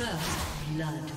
First blood.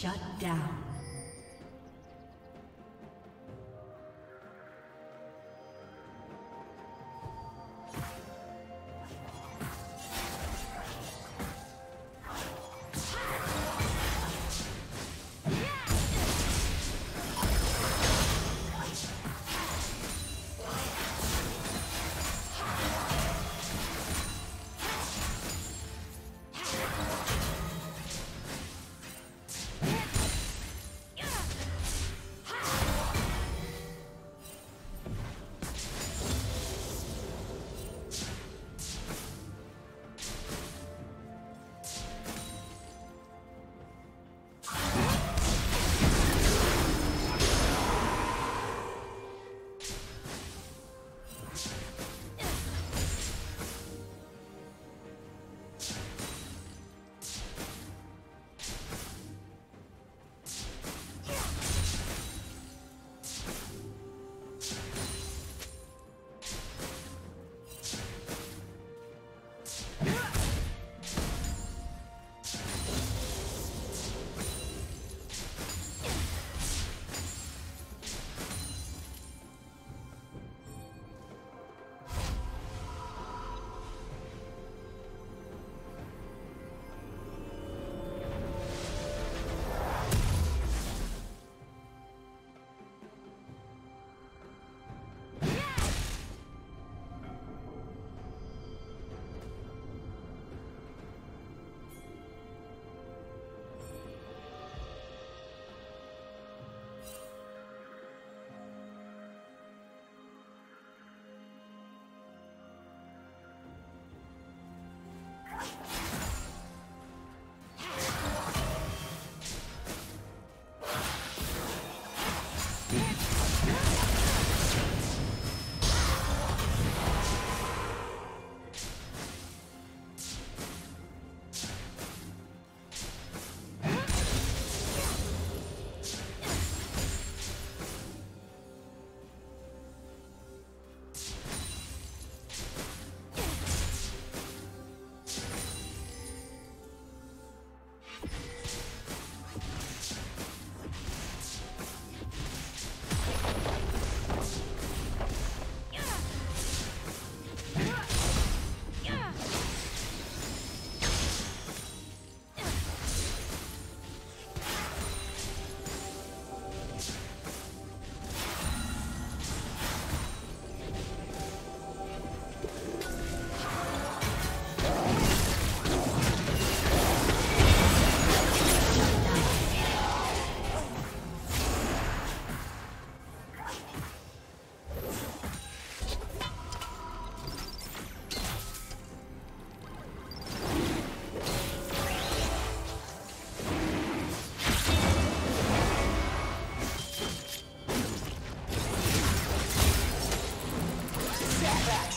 Shut down.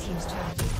Blue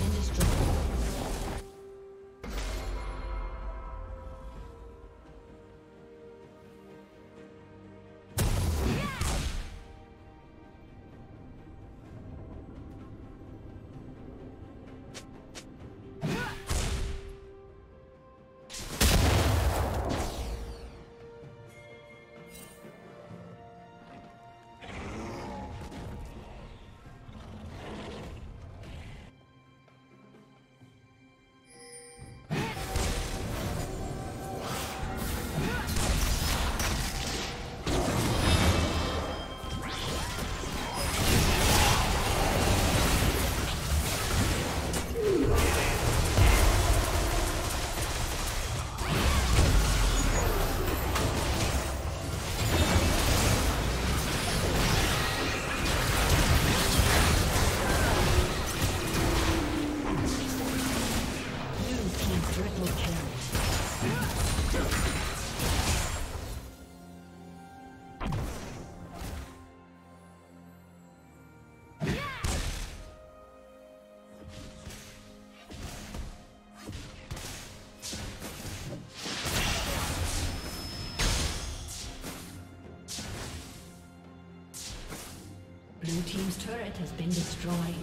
has been destroyed.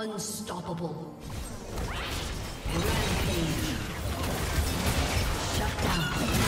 Unstoppable. Rampage. Shut down.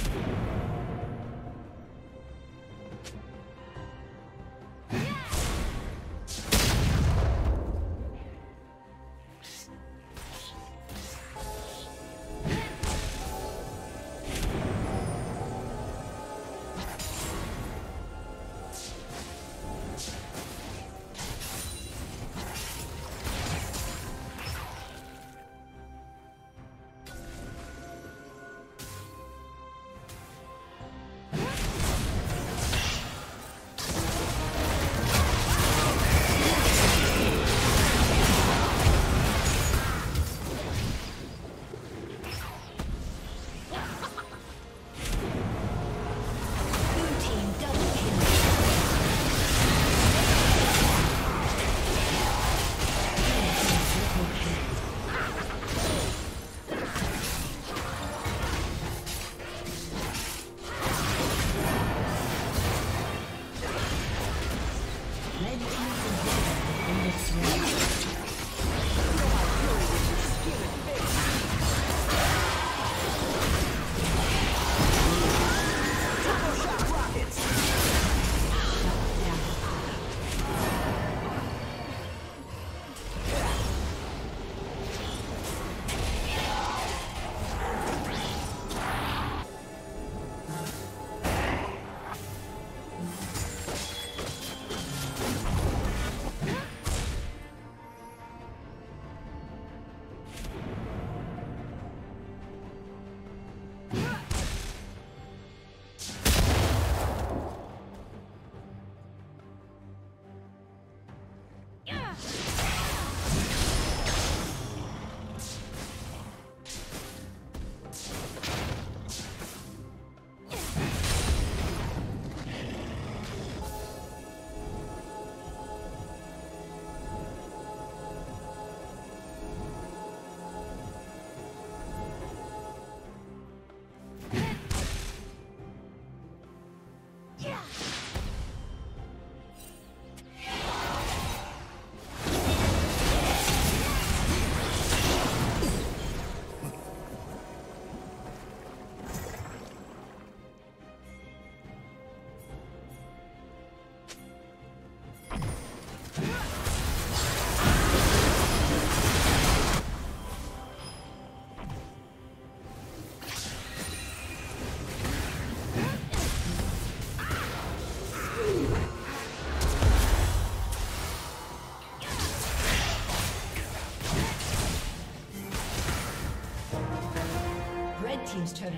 Yeah.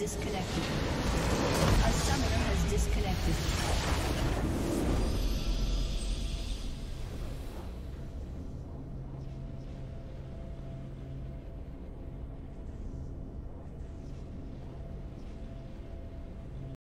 Disconnected.